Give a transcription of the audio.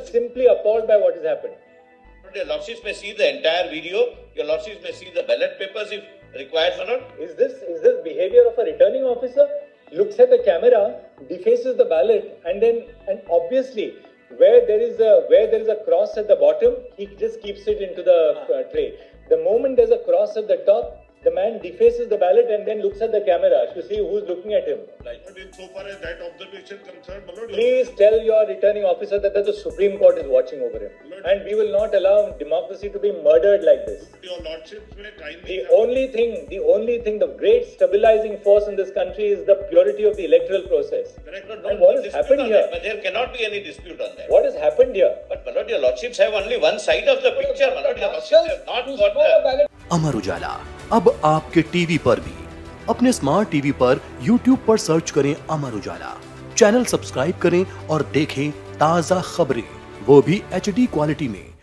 are simply appalled by what has happened. Your lordships may see the entire video. Your lordships may see the ballot papers if required, or not. Is this is this behavior of a returning officer? Looks at the camera, defaces the ballot, and then and obviously where there is a where there is a cross at the bottom, he just keeps it into the uh, tray. The moment there's a cross at the top, the man defaces the ballot and then looks at the camera to see who's looking at him. But insofar as that observation concerned, my lord, Please tell your returning officer that the Supreme Court is watching over him. And we will not allow democracy to be murdered like this. your lordships may kindly The only thing, the only thing, the great stabilizing force in this country is the purity of the electoral process. Correct. What has happened here? that, But there cannot be any dispute on that. What has happened here? But my lord, your lordships have only one side of the picture. My lord, your lordships have not got the Amar Ujala. अब आपके TV पर भी। अपने smart TV पर YouTube पर search करें अमर उजाला। Channel subscribe करें और देखें ताज़ा खबरें। वो भी एचडी क्वालिटी में।